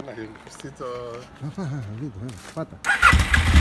Una que necesito... Papá, listo, pata.